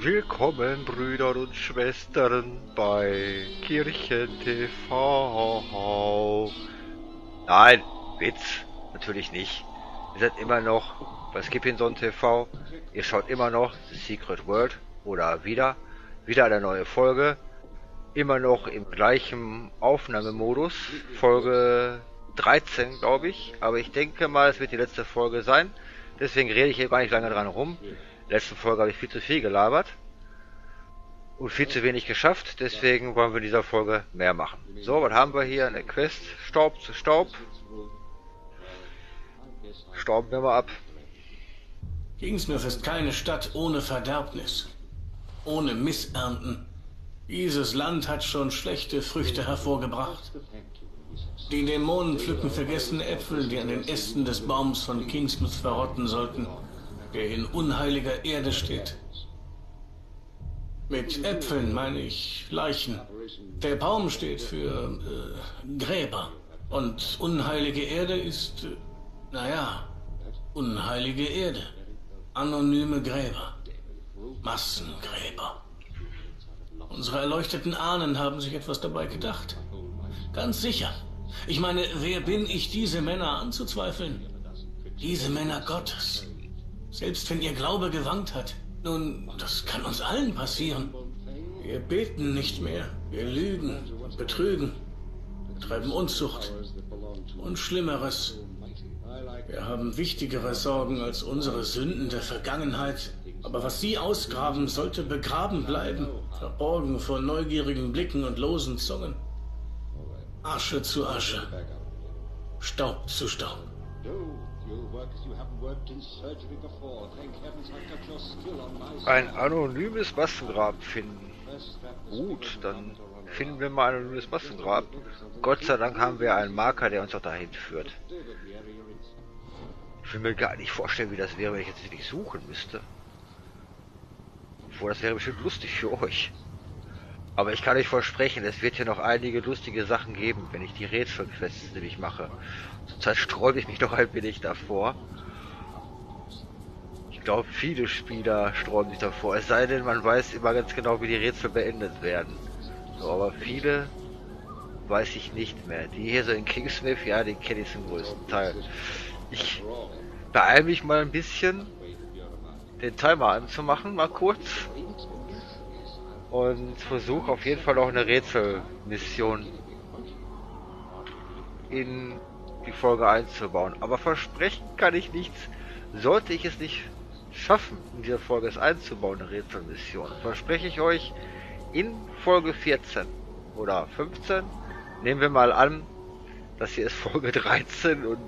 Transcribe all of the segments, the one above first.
Willkommen, Brüder und Schwestern, bei Kirchen TV. Nein, Witz, natürlich nicht. Ihr seid immer noch bei Skippinson TV. Ihr schaut immer noch The Secret World oder wieder, wieder eine neue Folge. Immer noch im gleichen Aufnahmemodus. Folge 13, glaube ich. Aber ich denke mal, es wird die letzte Folge sein. Deswegen rede ich hier gar nicht lange dran rum. Letzte Folge habe ich viel zu viel gelabert und viel zu wenig geschafft, deswegen wollen wir in dieser Folge mehr machen. So, was haben wir hier? Eine Quest, Staub zu Staub. Stauben wir mal ab. Kingsmouth ist keine Stadt ohne Verderbnis, ohne Missernten. Dieses Land hat schon schlechte Früchte hervorgebracht. Die Dämonen pflücken vergessene Äpfel, die an den Ästen des Baums von Kingsmouth verrotten sollten der in unheiliger Erde steht. Mit Äpfeln meine ich Leichen. Der Baum steht für äh, Gräber. Und unheilige Erde ist, äh, naja, unheilige Erde. Anonyme Gräber. Massengräber. Unsere erleuchteten Ahnen haben sich etwas dabei gedacht. Ganz sicher. Ich meine, wer bin ich, diese Männer anzuzweifeln? Diese Männer Gottes. Selbst wenn ihr Glaube gewankt hat. Nun, das kann uns allen passieren. Wir beten nicht mehr. Wir lügen und betrügen. Treiben Unzucht. Und Schlimmeres. Wir haben wichtigere Sorgen als unsere Sünden der Vergangenheit. Aber was sie ausgraben, sollte begraben bleiben, verborgen vor neugierigen Blicken und losen Zungen. Asche zu Asche, Staub zu Staub. Ein anonymes Massengrab finden. Gut, dann finden wir mal ein anonymes Massengrab. Gott sei Dank haben wir einen Marker, der uns auch dahin führt. Ich will mir gar nicht vorstellen, wie das wäre, wenn ich jetzt wirklich suchen müsste. Obwohl, das wäre bestimmt lustig für euch. Aber ich kann euch versprechen, es wird hier noch einige lustige Sachen geben, wenn ich die Rätselquests nämlich mache. Zurzeit sträube ich mich noch ein wenig davor. Ich glaube, viele Spieler sträuben sich davor. Es sei denn, man weiß immer ganz genau, wie die Rätsel beendet werden. So, aber viele weiß ich nicht mehr. Die hier so in Kingsmith, ja, den kenne ich zum größten Teil. Ich beeile mich mal ein bisschen, den Timer anzumachen, mal kurz. Und versuche auf jeden Fall noch eine Rätselmission in die Folge einzubauen. Aber versprechen kann ich nichts. Sollte ich es nicht schaffen, in dieser Folge es einzubauen, eine Rätselmission, verspreche ich euch, in Folge 14 oder 15, nehmen wir mal an, das hier ist Folge 13 und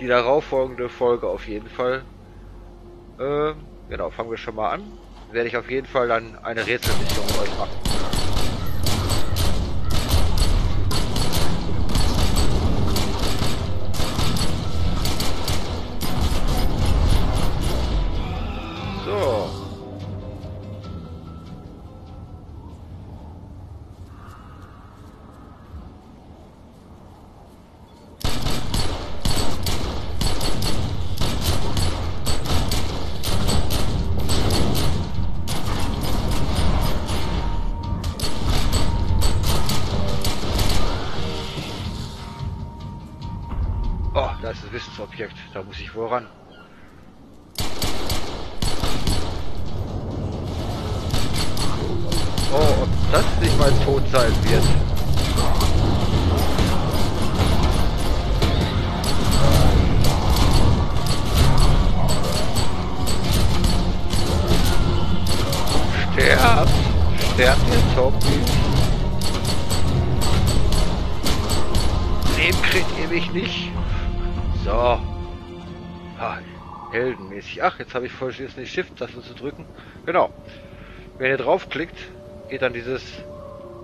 die darauffolgende Folge auf jeden Fall. Äh, genau, fangen wir schon mal an. Werde ich auf jeden Fall dann eine Rätselmission euch machen. Da muss ich wohl ran. Oh, ob das nicht mal tot sein wird. Ha, heldenmäßig. Ach, jetzt habe ich vergessen, die Shift-Taste zu drücken. Genau. Wenn ihr draufklickt, geht dann dieses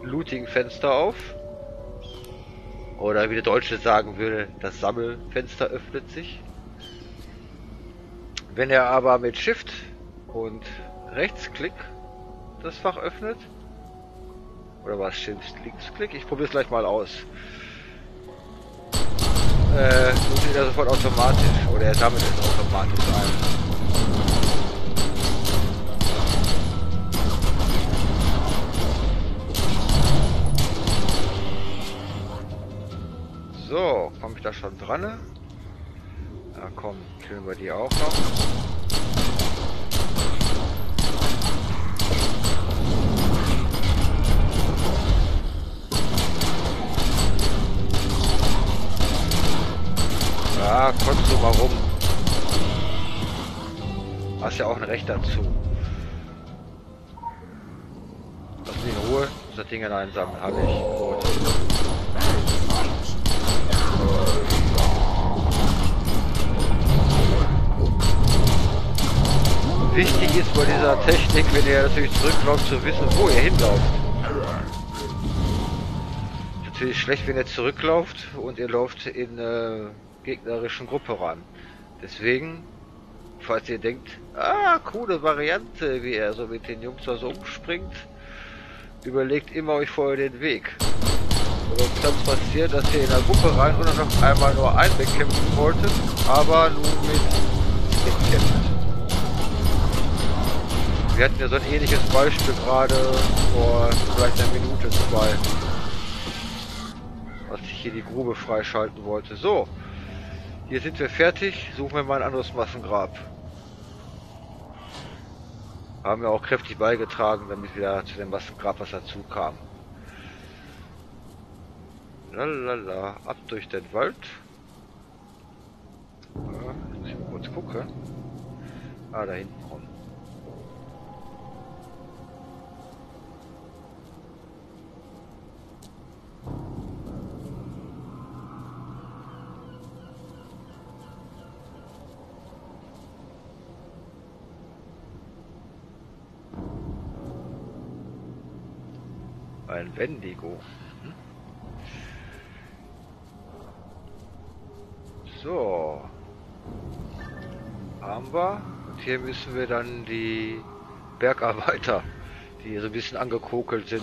Looting-Fenster auf. Oder wie der Deutsche sagen würde, das Sammelfenster öffnet sich. Wenn er aber mit Shift und Rechtsklick das Fach öffnet, oder was Shift Linksklick? Ich probiere es gleich mal aus äh, funktioniert er sofort automatisch oder er sammelt es automatisch ein. So, komme ich da schon dran? Na komm, killen wir die auch noch. Ja, kotzt du mal rum. Hast ja auch ein Recht dazu. Lass mich in Ruhe. Das Ding einsammeln habe ich. Gut. Wichtig ist bei dieser Technik, wenn ihr natürlich zurücklauft, zu wissen, wo ihr hinlauft. Natürlich schlecht, wenn ihr zurücklauft und ihr lauft in äh, gegnerischen Gruppe ran. Deswegen, falls ihr denkt, ah, coole Variante, wie er so mit den Jungs da so umspringt, überlegt immer euch vorher den Weg. Oder kann es passieren, dass ihr in der Gruppe rein dann noch einmal nur einen bekämpfen wolltet, aber nur mit bekämpft. Wir hatten ja so ein ähnliches Beispiel gerade vor vielleicht einer Minute, zwei. Was ich hier die Grube freischalten wollte. So, hier sind wir fertig. Suchen wir mal ein anderes Massengrab. Haben wir auch kräftig beigetragen, damit wir zu dem Massengrab was dazu kam. Lalala, ab durch den Wald. Ja, muss ich mal kurz gucken. Ah, da hinten rum. Ein Wendigo. Mhm. So. Haben wir. Und hier müssen wir dann die Bergarbeiter, die so ein bisschen angekokelt sind.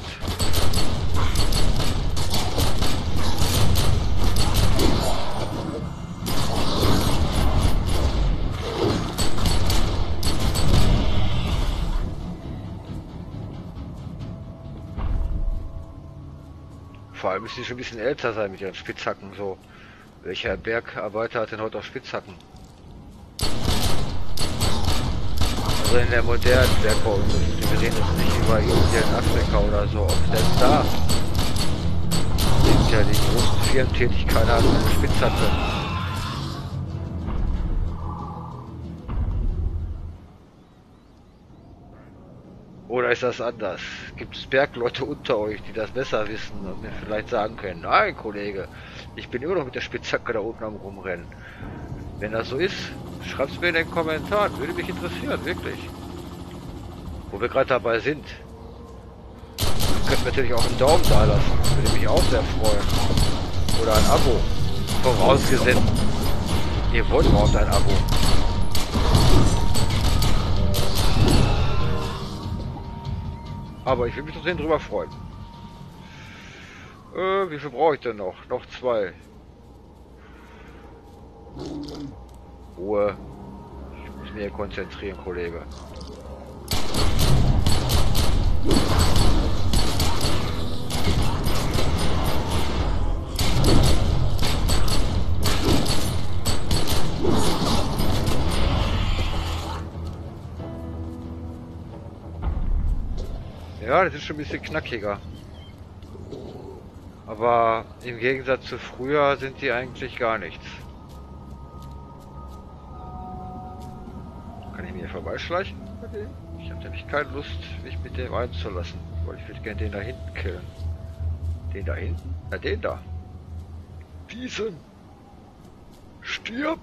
Allem müssen die schon ein bisschen älter sein mit ihren Spitzhacken so. Welcher Bergarbeiter hat denn heute auch Spitzhacken? Also in der modernen Bergbauindustrie, wir reden jetzt nicht über Indien, Afrika oder so, ob selbst da sind ja die großen Firmen tätig, keiner hat eine Spitzhacke. Oder ist das anders? Gibt es Bergleute unter euch, die das besser wissen und mir vielleicht sagen können, nein Kollege, ich bin immer noch mit der Spitzhacke da unten am rumrennen. Wenn das so ist, schreibt es mir in den Kommentaren, würde mich interessieren, wirklich. Wo wir gerade dabei sind. Ihr könnt natürlich auch einen Daumen da lassen, würde mich auch sehr freuen. Oder ein Abo. Vorausgesetzt, ihr wollt überhaupt ein Abo. Aber ich will mich trotzdem drüber freuen. Äh, wie viel brauche ich denn noch? Noch zwei. Ruhe. Ich muss mich hier konzentrieren, Kollege. Ja, das ist schon ein bisschen knackiger. Aber im Gegensatz zu früher sind die eigentlich gar nichts. Kann ich mir hier vorbeischleichen Ich habe nämlich keine Lust, mich mit dem einzulassen. Weil ich würde gerne den da hinten killen. Den da hinten? Na, den da. Diesen. Stirb!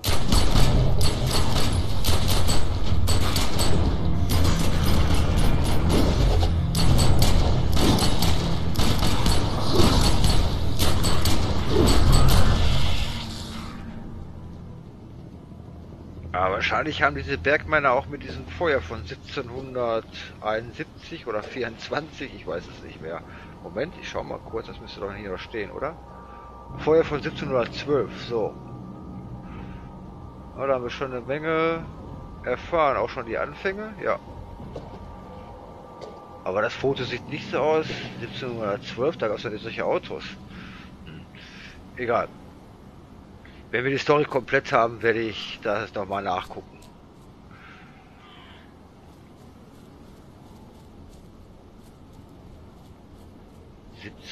Ja, wahrscheinlich haben diese Bergmänner auch mit diesem Feuer von 1771 oder 24, ich weiß es nicht mehr. Moment, ich schau mal kurz, das müsste doch hier noch stehen, oder? Feuer von 1712, so. Ja, da haben wir schon eine Menge erfahren, auch schon die Anfänge, ja. Aber das Foto sieht nicht so aus, 1712, da gab es ja nicht solche Autos. Hm. Egal. Wenn wir die Story komplett haben, werde ich das nochmal nachgucken.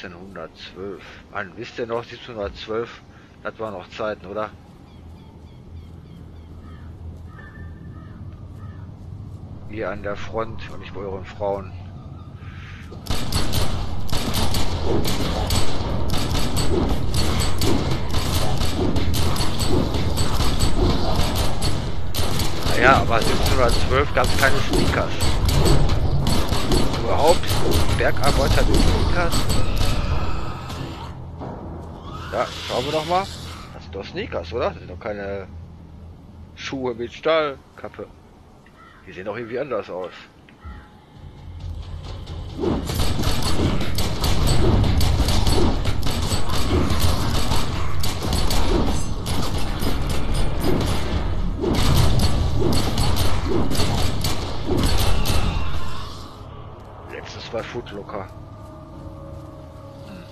...1712. Mann, wisst ihr noch, 1712? Das waren noch Zeiten, oder? Ihr an der Front und nicht bei euren Frauen. Naja, aber 1712 gab es keine Sneakers. Überhaupt Bergarbeiter mit Sneakers. Ja, schauen wir doch mal. Das sind doch Sneakers, oder? Das sind doch keine Schuhe mit Stahlkappe. Die sehen doch irgendwie anders aus. Letztes war Footlooker. Hm.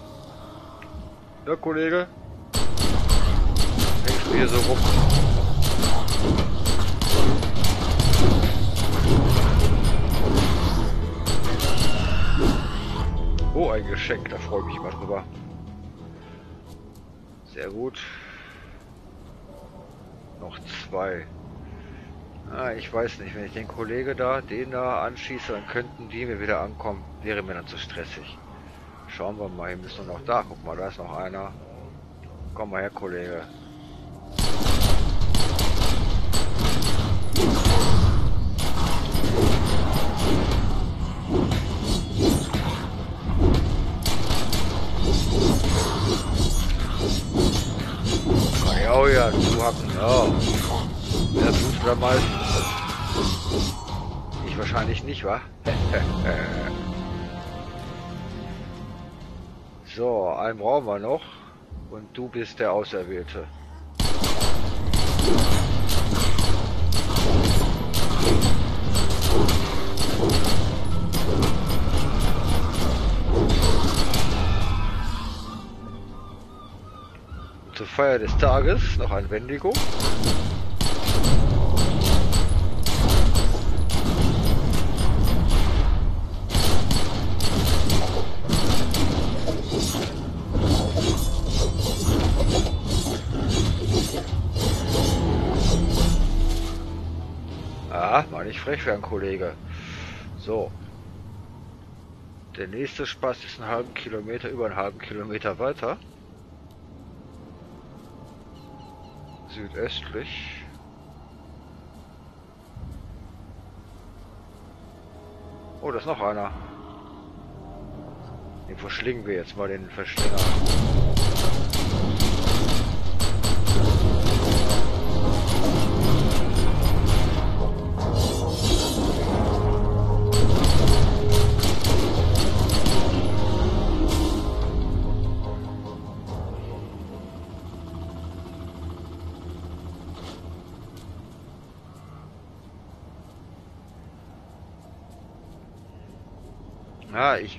Ja, Kollege. Hängst du hier so rum? Oh, ein Geschenk, da freue ich mich mal drüber. Sehr gut. Noch zwei. Ah, ich weiß nicht, wenn ich den Kollege da, den da anschieße, dann könnten die mir wieder ankommen. Wäre mir dann zu stressig. Schauen wir mal, hier müssen wir noch da. Guck mal, da ist noch einer. Komm mal her, Kollege. Auch ja zuhacken, ja. Wer tut am meisten? Ich wahrscheinlich nicht, wa? so, einen brauchen wir noch. Und du bist der Auserwählte. Zur Feier des Tages noch ein Wendigo. Frech ein Kollege. So. Der nächste Spaß ist einen halben Kilometer, über einen halben Kilometer weiter. Südöstlich. Oh, da ist noch einer. Den verschlingen wir jetzt mal, den Verschlinger.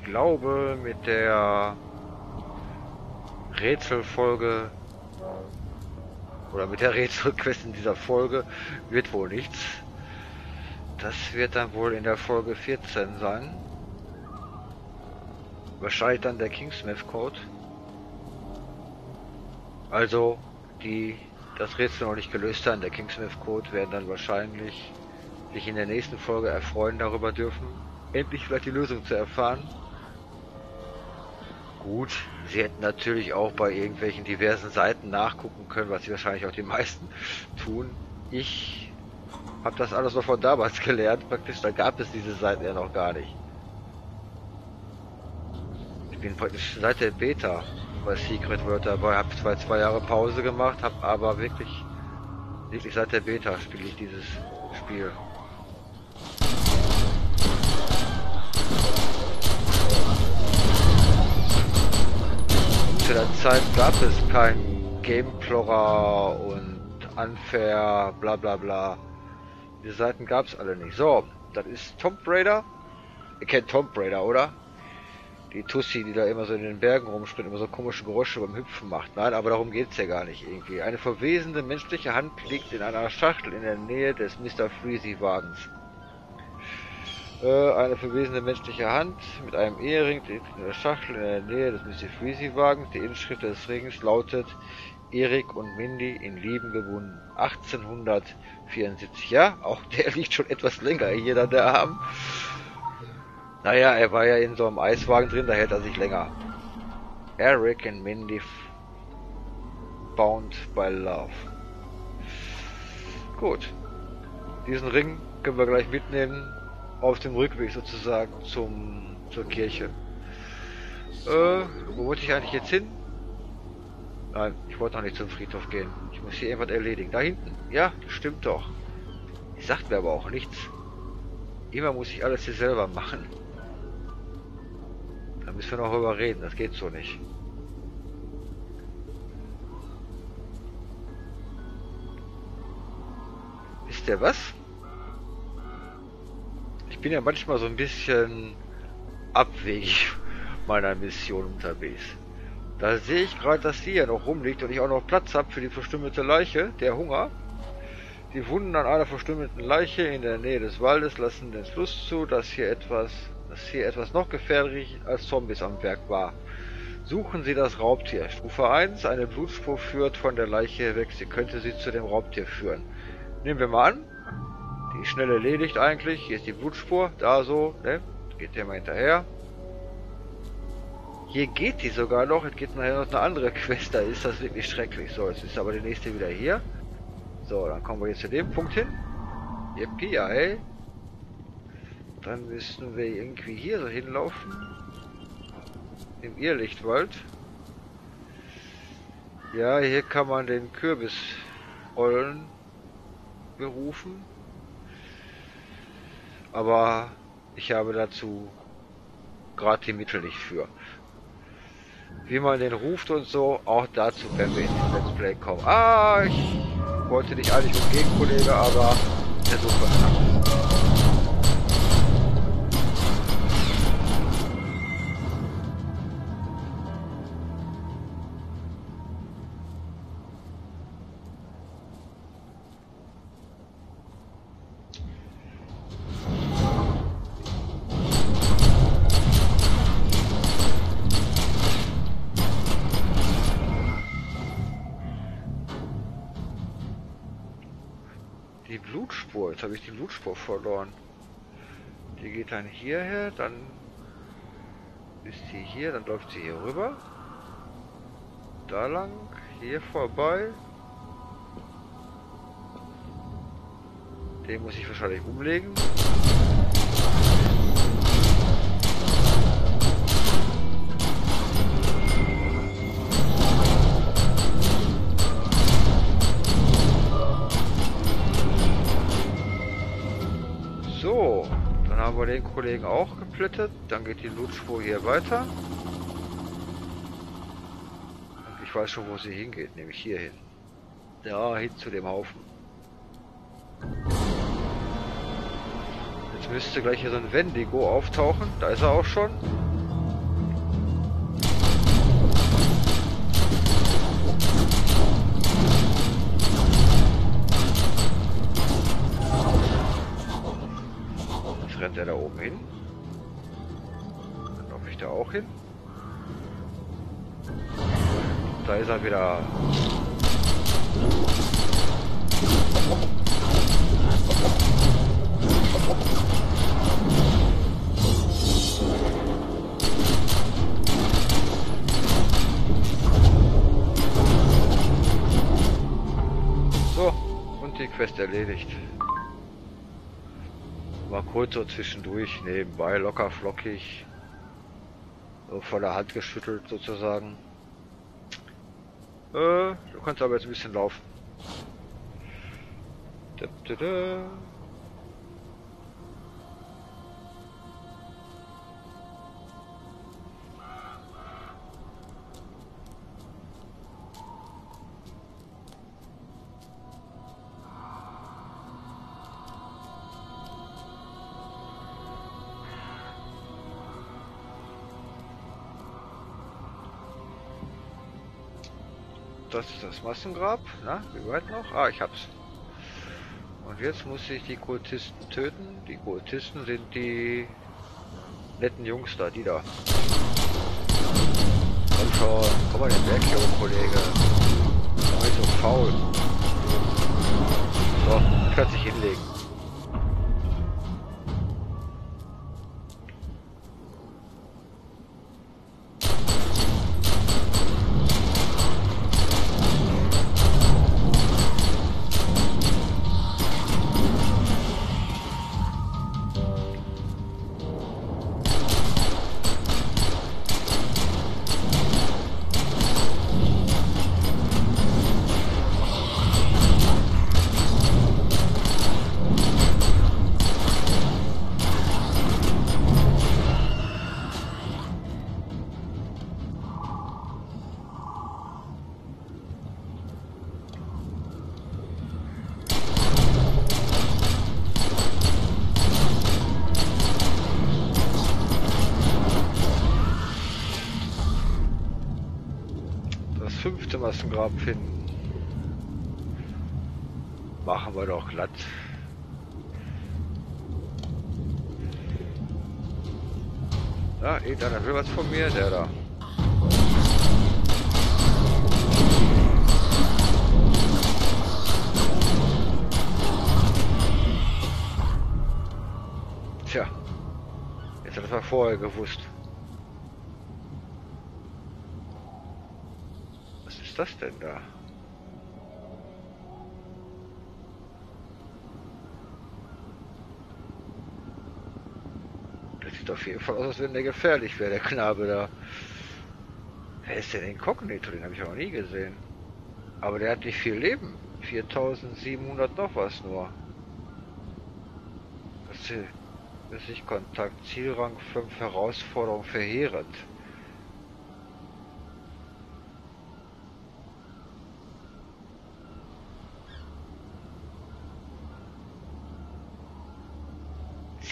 Glaube mit der Rätselfolge oder mit der Rätselquest in dieser Folge wird wohl nichts. Das wird dann wohl in der Folge 14 sein. Wahrscheinlich dann der Kingsmith Code. Also die das Rätsel noch nicht gelöst haben, der Kingsmith Code, werden dann wahrscheinlich sich in der nächsten Folge erfreuen darüber dürfen, endlich vielleicht die Lösung zu erfahren. Gut, sie hätten natürlich auch bei irgendwelchen diversen Seiten nachgucken können, was sie wahrscheinlich auch die meisten tun. Ich habe das alles noch von damals gelernt, praktisch, da gab es diese Seiten ja noch gar nicht. Ich bin praktisch seit der Beta bei Secret World dabei, habe zwar zwei Jahre Pause gemacht, habe aber wirklich, wirklich seit der Beta spiele ich dieses Spiel. Zu der Zeit gab es kein Gameplorer und Unfair, bla bla bla. Diese Seiten gab es alle nicht. So, das ist Tomb Raider. Ihr kennt Tomb Raider, oder? die Tussi, die da immer so in den Bergen rumspringt, immer so komische Geräusche beim Hüpfen macht. Nein, aber darum geht's ja gar nicht irgendwie. Eine verwesende menschliche Hand liegt in einer Schachtel in der Nähe des Mr. Freezy-Wagens. Äh, eine verwesende menschliche Hand mit einem Ehering der Schachtel in der Nähe des Mr. Freezy-Wagens. Die Inschrift des Rings lautet Erik und Mindy in Lieben gebunden. 1874. Ja, auch der liegt schon etwas länger hier, dann der Arm. Naja, er war ja in so einem Eiswagen drin, da hält er sich länger. Eric and Mindy Bound by Love. Gut. Diesen Ring können wir gleich mitnehmen. Auf dem Rückweg sozusagen zum, zur Kirche. Äh, wo wollte ich eigentlich jetzt hin? Nein, ich wollte noch nicht zum Friedhof gehen. Ich muss hier irgendwas erledigen. Da hinten. Ja, stimmt doch. Ich sagt mir aber auch nichts. Immer muss ich alles hier selber machen. Da müssen wir noch drüber reden, das geht so nicht. Ist der was? Ich bin ja manchmal so ein bisschen abwegig meiner Mission unterwegs. Da sehe ich gerade, dass die hier noch rumliegt und ich auch noch Platz habe für die verstümmelte Leiche, der Hunger. Die Wunden an einer verstümmelten Leiche in der Nähe des Waldes lassen den Schluss zu, dass hier etwas dass hier etwas noch gefährlich als Zombies am Werk war. Suchen Sie das Raubtier. Stufe 1, eine Blutspur führt von der Leiche weg. Sie könnte Sie zu dem Raubtier führen. Nehmen wir mal an. Ist schnell erledigt eigentlich. Hier ist die Blutspur. Da so. Ne? Geht der mal hinterher. Hier geht die sogar noch. Es geht nachher noch eine andere Quest. Da ist das wirklich schrecklich. So, jetzt ist aber die nächste wieder hier. So, dann kommen wir jetzt zu dem Punkt hin. Yippie, ja, hey. Dann müssten wir irgendwie hier so hinlaufen. Im Irrlichtwald. Ja, hier kann man den Kürbisrollen berufen. Aber ich habe dazu gerade die Mittel nicht für. Wie man den ruft und so, auch dazu werden wir in den Let's Play kommen. Ah, ich wollte dich eigentlich umgehen, Kollege, aber der so verstanden. Habe ich die Blutspur verloren. Die geht dann hierher, dann ist sie hier, dann läuft sie hier rüber. Da lang, hier vorbei. Den muss ich wahrscheinlich umlegen. Haben wir den Kollegen auch geplättet. Dann geht die Lootspur hier weiter. Und ich weiß schon, wo sie hingeht, nämlich hier hin. Da hin zu dem Haufen. Jetzt müsste gleich hier so ein Wendigo auftauchen. Da ist er auch schon. Rennt er da oben hin. Dann laufe ich da auch hin. Da ist er wieder. So, und die Quest erledigt. Mal kurz so zwischendurch, nebenbei, locker flockig. So vor der Hand geschüttelt sozusagen. Äh, du kannst aber jetzt ein bisschen laufen. Da, da, da. Das ist das Massengrab. Na, wie weit noch? Ah, ich hab's. Und jetzt muss ich die Kultisten töten. Die Kultisten sind die netten Jungs da, die da. Komm schon, komm mal den Berg hier hoch, Kollege. Sei so faul. So, kann sich hinlegen. Fünfte Massengrab finden. Machen wir doch glatt. Ja, irgendeiner will was von mir, der da. Tja, jetzt hat er vorher gewusst. Ist das denn da? Das sieht auf jeden Fall aus, als wenn der gefährlich wäre, der Knabe da. Wer ist denn Inkognito? Den habe ich auch nie gesehen. Aber der hat nicht viel Leben. 4700 noch was nur. Das ist nicht Kontakt. Zielrang 5 Herausforderung verheerend.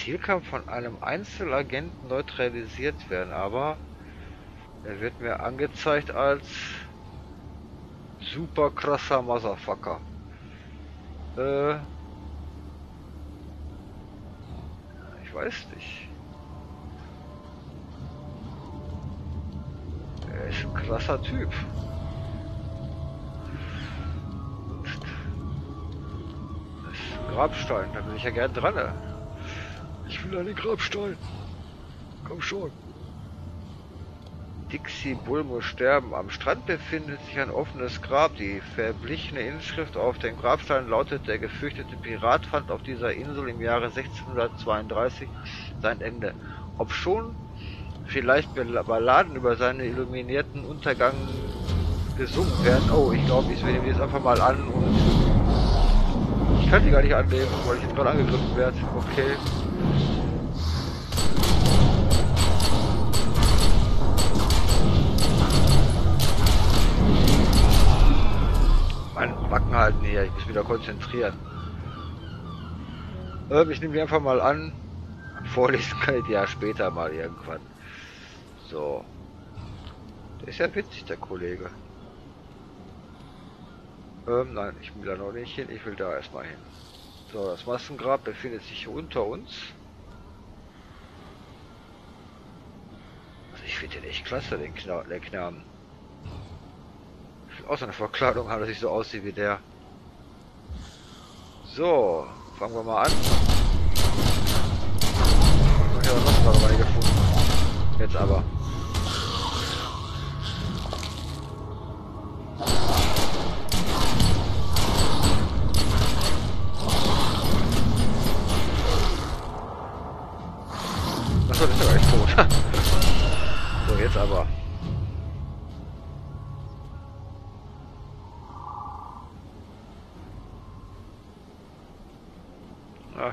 Ziel kann von einem Einzelagenten neutralisiert werden, aber er wird mir angezeigt als super krasser Motherfucker. Äh, ich weiß nicht. Er ist ein krasser Typ. Das ist ein Grabstein, da bin ich ja gern dran. Ich will an den Grabstein. Komm schon. Dixie Bull muss sterben. Am Strand befindet sich ein offenes Grab. Die verblichene Inschrift auf dem Grabstein lautet, der gefürchtete Pirat fand auf dieser Insel im Jahre 1632 sein Ende. Ob schon vielleicht Balladen über seinen illuminierten Untergang gesungen werden. Oh, ich glaube, ich nehme jetzt einfach mal an und ich kann die gar nicht annehmen, weil ich jetzt gerade angegriffen werde. Okay. Mein Backen halten hier, ich muss wieder konzentrieren. Ähm, ich nehme die einfach mal an. Vorlesen kann ich ja später mal irgendwann. So. Der ist ja witzig, der Kollege. Ähm, nein, ich will da noch nicht hin, ich will da erstmal hin. So, das Massengrab befindet sich unter uns. Also ich finde den echt klasse, den, Kna Knaben. Auch so Verkleidung haben, dass ich so aussehe wie der. So, fangen wir mal an. Ich habe noch mal gefunden. Jetzt aber. so, jetzt aber.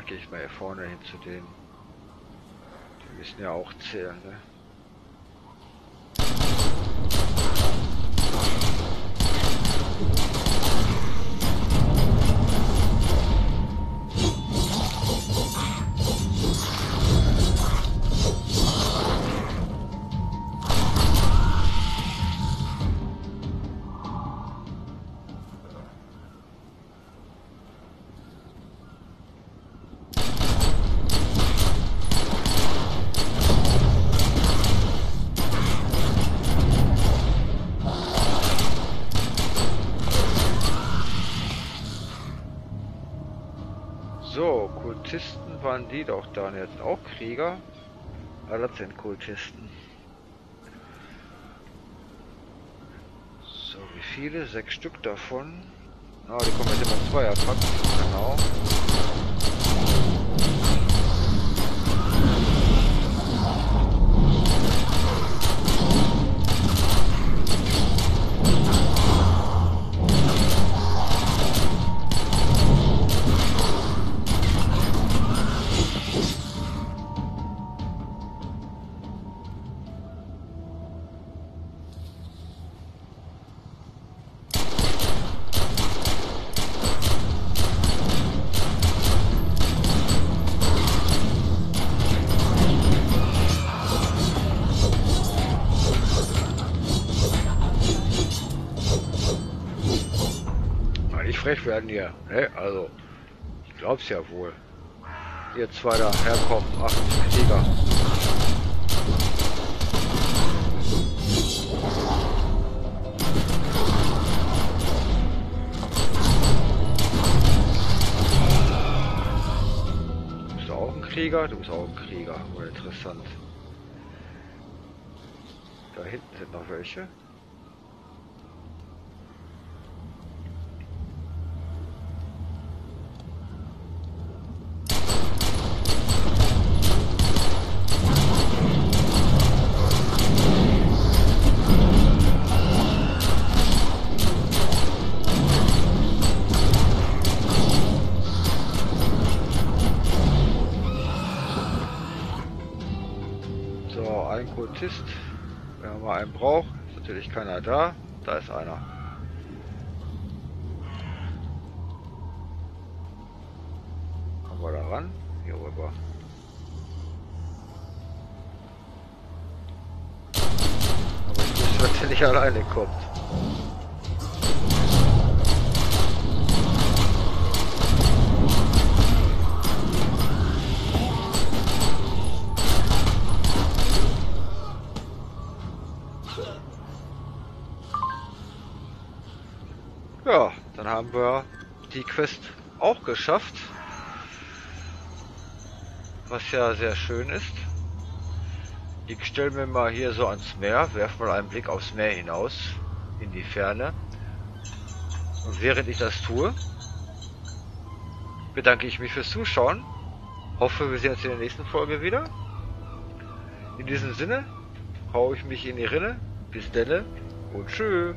Gehe ich mal hier vorne hin zu denen. Die müssen ja auch zählen, ne? Waren die doch dann jetzt auch Krieger. Ah, das sind Kultisten. So, wie viele? Sechs Stück davon. Ah, die kommen jetzt immer zwei Attacken. Genau. Frech werden hier. Ne? Also, ich glaub's ja wohl. Ihr zwei da herkommen. Ach, Krieger. Du bist auch ein Krieger? Du bist auch ein Krieger. Wohl interessant. Da hinten sind noch welche. Einen braucht, ist natürlich keiner da. Da ist einer. Kommen wir da ran? Hier rüber. Aber ich wüsste, dass der nicht alleine kommt. Haben wir die Quest auch geschafft. Was ja sehr schön ist. Ich stelle mir mal hier so ans Meer, werfe mal einen Blick aufs Meer hinaus, in die Ferne. Und während ich das tue, bedanke ich mich fürs Zuschauen. Hoffe, wir sehen uns in der nächsten Folge wieder. In diesem Sinne, haue ich mich in die Rinne. Bis denne und tschüss.